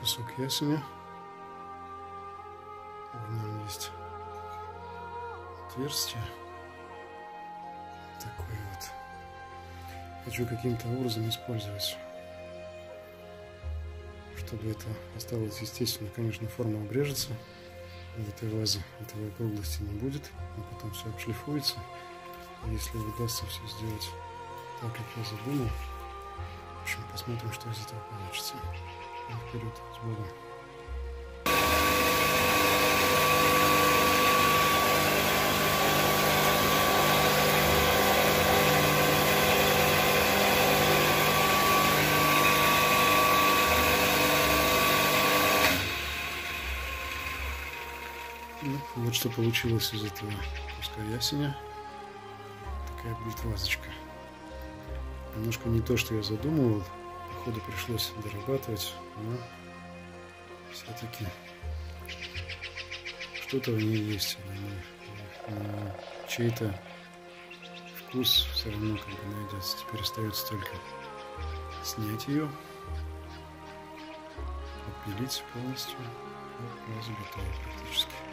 кусок ясеня. В нем есть отверстие. Такое вот. Хочу каким-то образом использовать, чтобы это осталось естественно. Конечно, форма обрежется в этой вазе, этого округлости не будет, но потом все обшлифуется. Если удастся все сделать так, как я задумал, в общем, посмотрим, что из этого получится. Вперед, с Богом. Ну, вот что получилось из этого куска ясеня. Такая будет вазочка. Немножко не то, что я задумывал. Походу пришлось дорабатывать, но все-таки что-то в ней есть. Но чей-то вкус все равно как бы найдется. Теперь остается только снять ее, отпилить полностью. Ваза готова практически.